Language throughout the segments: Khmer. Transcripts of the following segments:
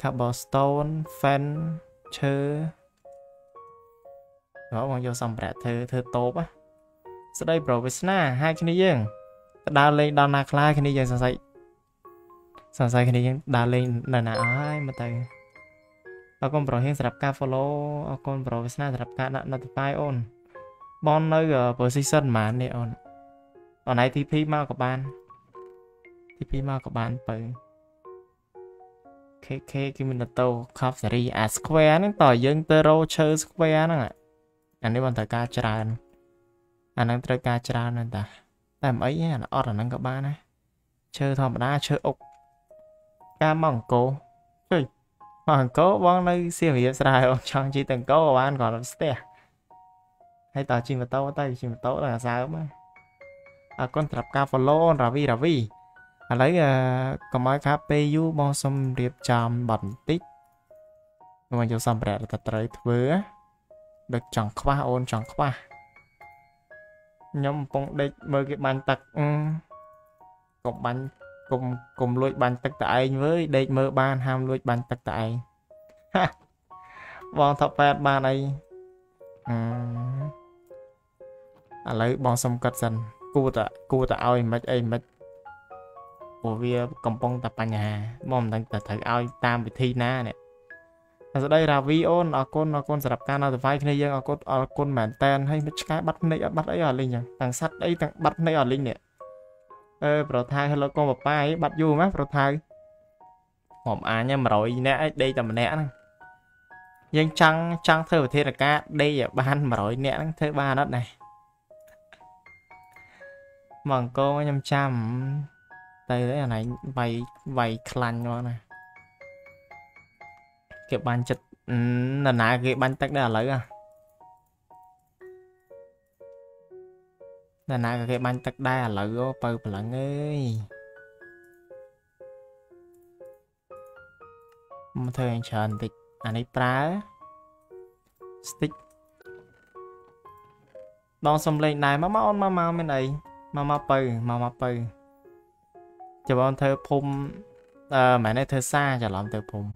cobblestone fan ឈើបងបងយកសម្ភារៈធ្វើធ្វើតូបស្ដីប្រូវាសនាហើយគ្នាយើងទៅដើរលេងដល់ណាខ្លះគ្នាយើងសង្ស័យសង្ស័យគ្នាយើងដើរលេងនៅណាអស់ហើយមើលទៅអរគុណប្រូហៀងសម្រាប់ការ follow អរគុណប្រូវាសនាសម្រាប់ការដាក់ notify អូនបងនៅ position ប៉ុន្មាននេះអូនអនឡាញ TP មកក៏បាន TP មកក៏បានបើ KK គេមានតោ Cup Series អា Square ហ្នឹងតើយើងទៅរោឈើ Square ហ្នឹងអានេះបានត្រូវការច្រើនអាហ្នឹងត្រូវការច្រើនណាស់តាតែមិនអីទេអាអត់អាហ្នឹងក៏បានដែរឈើធម្មតាឈើអុកការមកអង្គរជួយមកអង្គរបងនៅសៀមរាបស្រែអូនចង់ជិះទៅអង្គរក៏បានគាត់ស្ទះហើយតើជិះម៉ូតូទៅជិះម៉ូតូដល់អាសើមអរគុណសម្រាប់ការ follow អូនរាវីរាវី ឥឡូវកុំឲ្យខាប់ពេលយូរបងសុំរៀបចំបတ်បន្តិចមកយកសម្ភារៈទៅត្រូវធ្វើដឹកចង់ខ្វះអូនចង់ខ្វះខ្ញុំកំពុងដេកមើលគេបាញ់ទឹកកុំបាញ់កុំកុំលួចបាញ់ទឹកតែឯងវើយដេកមើលបានហាមលួចបាញ់ទឹកតែឯងបងថាប៉ែតបានអីអឺឥឡូវបងសុំកាត់សិនគួរតែគួរតែឲ្យមិនអីមិន ព្រោះវាកំពុងតែបញ្ហាបងមិនដឹងតែត្រូវឲ្យតាមវិធីណានេះស្ដីរាវីអូនអរគុណអរគុណសម្រាប់ការ notify គ្នាយើងអរគុណអរគុណមែនតែនហើយមិនឆ្កែបាត់ភ្នែកអត់បាត់អីអត់លីងចឹងទាំងសัตว์អីទាំងបាត់ភ្នែកអត់លីងនេះអឺប្រថៅ Hello កូនប៉ាអីបាត់យូរម៉េះប្រថៅមកអាញ100នាក់ឯងដេកតែម្នាក់ហ្នឹងយើងចង់ចង់ធ្វើវិធានការដេកឲ្យបាន100នាក់ហ្នឹងធ្វើបានអត់ដែរមកអង្គខ្ញុំចាំ ទៅអាណៃវាយវាយខ្លាញ់មកណាគេបាញ់ចិត្តនរណាគេបាញ់ទឹកដែរឥឡូវអានរណាក៏គេបាញ់ទឹកដែរឥឡូវបើប្រឡឹងអើយមកធ្វើអញ្ចឹងបន្តិចអានេះប្រើ stick ដងសំលេងដែរមកមកអូនមកមកមានអីមកមកបើមកមកបើ ចាំបងធ្វើភូមិអឺមិនមែនធ្វើសាច្រឡំទៅភូមិ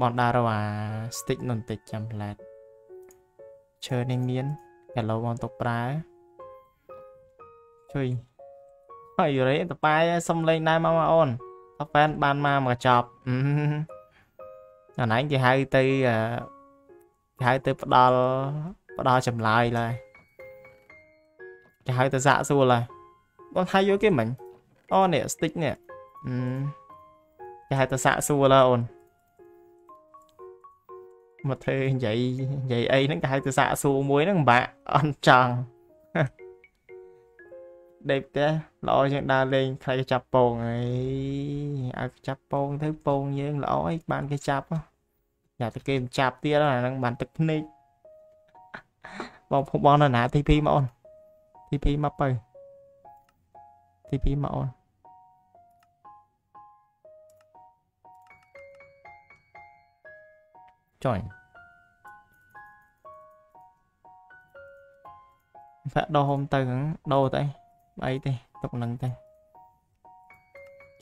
បងដើររកអា stick នោះបន្តិចចាំផ្លែតឈើនេះមានកាឡូបងទុកប្រើជួយហើយយូរ៉េតប៉ែសុំលេងដែរមកមកអូនអត់ប៉ែនបានមកមកចប់អាណែងគេហៅទៅគេហៅទៅផ្ដាល់ផ្ដាល់ចម្លើយឡើយគេហៅទៅសាក់សួរឡើយបងហៅយកគេមិញ អូនេះ stick នេះគេហៅទៅសាក់សួរឡើយអូនមកធ្វើនិយាយនិយាយអីហ្នឹងគេហៅទៅសាកសួរមួយហ្នឹងពិបាកអន់ចង់ដេកផ្ទះល្អជាងដើរលេងខ្លាចចាប់ពងអីឲ្យចាប់ពងទៅពងយើងល្អអីបានគេចាប់យ៉ាតែគេមិនចាប់ទៀតអាហ្នឹងបានទឹកភ្នែកបងភពបងនៅណា TP មកអូន TP មកបើ TP មកអូនចុយវាក់ដោហុំទៅហ្នឹងដោទៅអីទេទុកនឹងទេ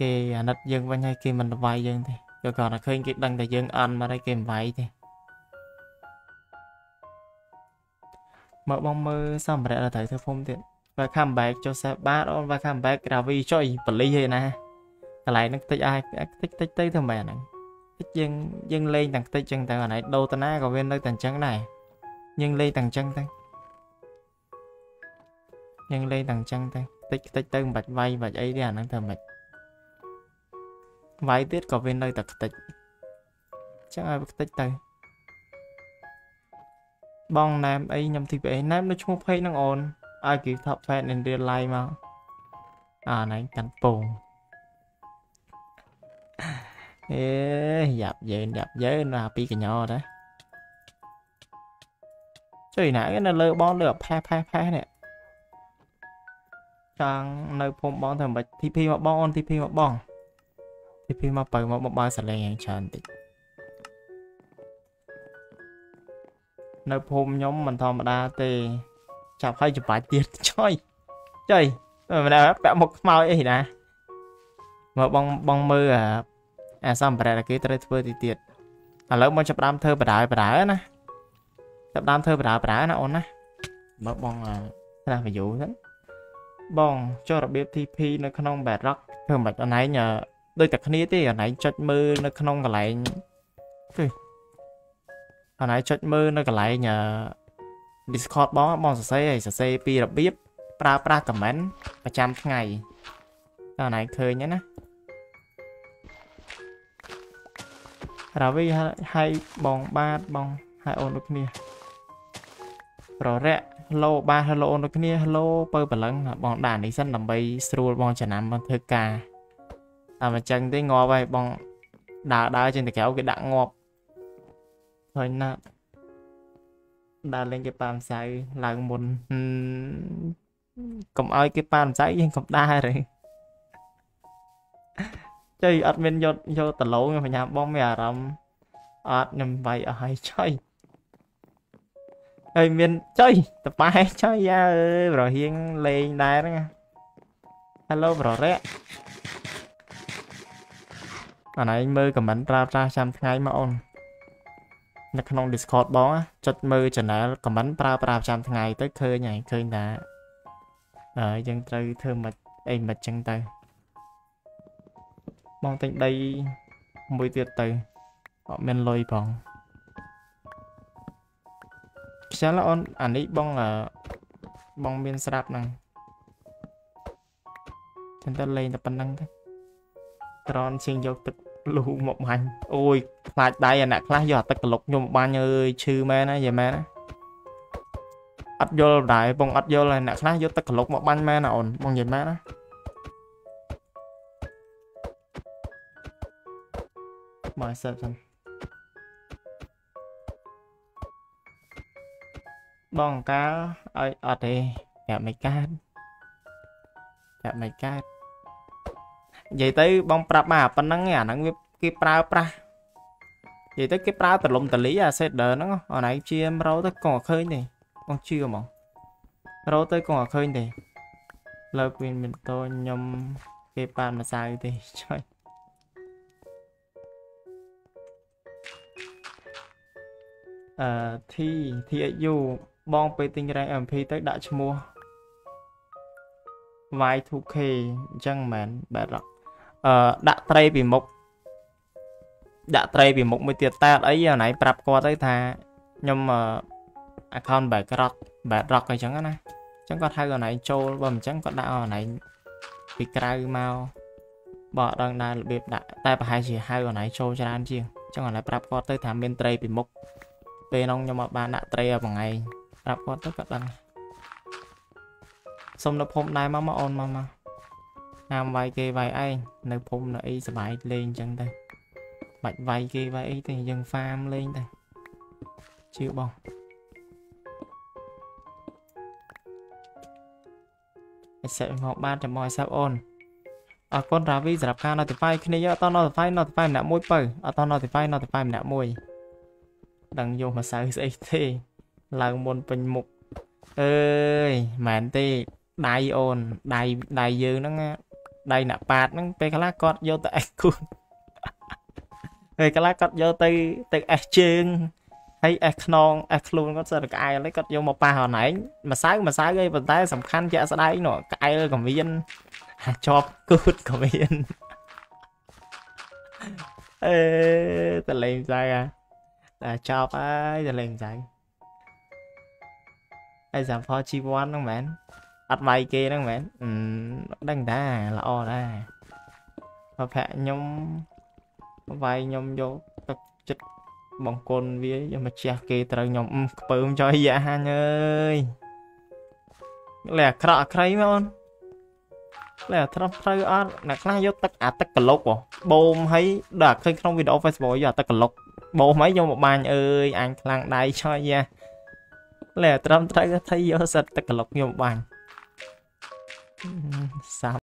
គេអាណិតយើងវិញហើយគេមិនវាយយើងទេគឺគាត់តែឃើញគេដឹងតែយើងអន់មកហើយគេមិនវាយទេមកបងមើលសម្ភារៈទៅធ្វើភូមិទៀត welcome back Joseph បាទអូន welcome back Ravi ចុយបលីហេណាកន្លែងហ្នឹងតិចអាចតិចតិចទៅធ្វើម៉េចហ្នឹងតិចយើងយើងលេងទាំងតិចចឹងទៅអាណៃដូតាណាក៏វានៅតែអញ្ចឹងដែរយើងលេងទាំងអញ្ចឹងទៅយើងលេងទាំងអញ្ចឹងទៅតិចតិចទៅមិនបាច់វាយបាច់អីទេអាហ្នឹងធ្វើមិនវាយទៀតក៏វានៅតែខ្ទេចចឹងឲ្យវាខ្ទេចទៅបងណែមអីខ្ញុំទីពីអីណែមនៅឈ្មោះ page ហ្នឹងអូន ឲ្យគេ top fan in real life មកអាណៃកាន់ពងអេយ៉ាប់យើងយ៉ាប់យើងណាពីកញ្ញោដែរជួយណានៅលើបងលើផេះផេះផេះនេះចង់នៅភូមិបងធ្វើមិន TP មកបងអូន TP មកបង TP មកបើមកបើសលេងយ៉ាងច្រើនតិចនៅភូមិខ្ញុំមិនធម្មតាទេ ចាប់ឲ្យច្បាច់ទៀតចុយចុយមិនដែរពាក់មុខខ្មោចអីណាមកបងបងមើលអាអាសម្ភារៈដែលគេត្រូវធ្វើទីទៀតឥឡូវមកចាប់ដើមធ្វើបដាបដាណាចាប់ដើមធ្វើបដាបដាណាអូនណាមើលបងស្រាស់ view ហ្នឹងបងចូលរបៀប TP នៅក្នុង Bedrock ធ្វើមិនអនឯងដូចតែគ្នាទេអនឯងចុចមើលនៅក្នុងកន្លែងគឺអនឯងចុចមើលនៅកន្លែង Discord បងបងសរសេរឲ្យសរសេរពីរបៀបប្រើប្រាស់ comment ប្រចាំថ្ងៃតើអនឯងឃើញណារាវីហើយបងបាទបងហើយអូនដូចគ្នាប្ររៈ hello បាទ hello អូនដូចគ្នា hello បើបលឹងបងដាក់នេះសិនដើម្បីស្រួលបងចំណាំបងធ្វើការតែមិនចឹងទេងាប់ហើយបងដើរដើរចេញទៅក្រៅគេដាក់ងាប់ឃើញណា ដើរលេងគេប៉ាម្សៅឡើងមុនកុំឲ្យគេប៉ាម្សៅយើងកុំដើរទេចុយអត់មានយកយកដលងបញ្ញាបងមានអារម្មណ៍អត់ខ្ញុំវាយអស់ហើយចុយហើយមានចុយតប៉ែចុយយ៉ាអើយប្រហៀងលេងដែរហ្នឹង Hello ប្ររៈអានឯងមើលខមមិនប្រើប្រាស់ចាំថ្ងៃមកអូន នៅក្នុង Discord បងចុចមើល channel ខមមិនប្រើប្រាស់ចាំថ្ងៃទៅឃើញហើយឃើញថាអឺយើងត្រូវធ្វើមិនអីមិនចឹងទៅបងទិញដីមួយទៀតទៅអត់មានលុយផងខ្យល់អូនអានេះបងបងមានស្រាប់ហ្នឹងចឹងទៅលេងតែប៉ុណ្្នឹងទៅត្រនជាងយកទឹក លូមកបាញ់អូយខ្លាចដៃអាអ្នកខ្លះយកទឹកក្លុកខ្ញុំបាញ់អើយឈឺមែនណាយីមែនណាអត់យល់ដែរបងអត់យល់ហើយអ្នកខ្លះយកទឹកក្លុកមកបាញ់មែនណាអូនបងយីមែនណាមកសិតសិនបងកាលឲ្យអត់ទេប្រាប់មិនកើតប្រាប់មិនកើត និយាយទៅបងប្រាប់មកប៉ុណ្ណឹងអាហ្នឹងវាគេប្រើប្រាស់និយាយទៅគេប្រើទលំតលីអា shader ហ្នឹងអនឯងជាមរោទៅកងឃើញទេបងជឿហ្មងរោទៅកងឃើញទេលើកវិញមិនតខ្ញុំគេប៉ានម្សៅទេចុយអឺ T THU បងពេលទិញ rank MP ទៅដាក់ឈ្មោះ Y2K អញ្ចឹងមែនបែប អឺដាក់ត្រីពីមុខដាក់ត្រីពីមុខមួយទៀតតែអត់អីអាណៃប្រាប់គាត់ទៅថាខ្ញុំ account backrock backrock អីចឹងណាអញ្ចឹងគាត់ហៅអាណៃចូលបើមិនអញ្ចឹងគាត់ដាក់អាណៃពីក្រៅមកបើអត់ដឹងដែររបៀបដាក់តែប្រហែលជាហៅអាណៃចូលច្រើនជាងអញ្ចឹងអាណៃប្រាប់គាត់ទៅថាមានត្រីពីមុខពេលនោះខ្ញុំអត់បានដាក់ត្រីឲ្យបងឯងប្រាប់គាត់ទៅគាត់ដឹងសុំនៅភូមិដែរមកមកអូនមកមក ហាមវាយគេវាយឯងនៅភូមិនៅអីសបាយលេងអញ្ចឹងទៅបាច់វាយគេវាយអីទេយើងហ្វាមលេងទៅជឿបងអសិមកបានចាំមកសាប់អូនអរគុណរាវីសម្រាប់ការ notify គ្នាយកអត់ notify notify ម្នាក់មួយបើអត់ notify notify ម្នាក់មួយដឹងយកម្សៅស្អីទេឡើងមុនពេញមុខអើយមែនទេដៃអូនដៃដៃយើងហ្នឹង ដៃអ្នកប៉ាតហ្នឹងពេលខ្លះគាត់យកទៅអេសគូនពេលខ្លះគាត់យកទៅទៅអេសជើងហើយអេសខ្នងអេសខ្លួនគាត់សិតក្អែលហើយគាត់យកមកប៉ះអនឯងម្សៅម្សៅអីប៉ុន្តែសំខាន់ជាក់ស្ដែងនោះក្អែលក៏មានជាប់គូតក៏មានអេតលេងស្អីអាតែចប់ហើយតលេងស្អីហើយ example G1 ហ្នឹងមែន អត់វាយគេហ្នឹងមែនដឹងតាល្អដែរបើប្រាក់ខ្ញុំវាយខ្ញុំយកទឹកចិត្តបង្គន់វាយកមកជះគេត្រូវខ្ញុំខ្ពើមចុយយ៉ាហាញអើយលែអាក្រក់អាក្រៃមកអូនលែអាត្រឹមត្រូវអត់អ្នកខ្លះយកទឹកអាទឹកកលុកបូមហើយដល់ឃើញក្នុងវីដេអូ Facebook យកអាទឹកកលុកបូមហើយយកមកបាញ់អើយអញខ្លាំងដៃឆយយ៉ាលែត្រឹមត្រូវថៃយកសិតទឹកកលុកខ្ញុំបាញ់ សា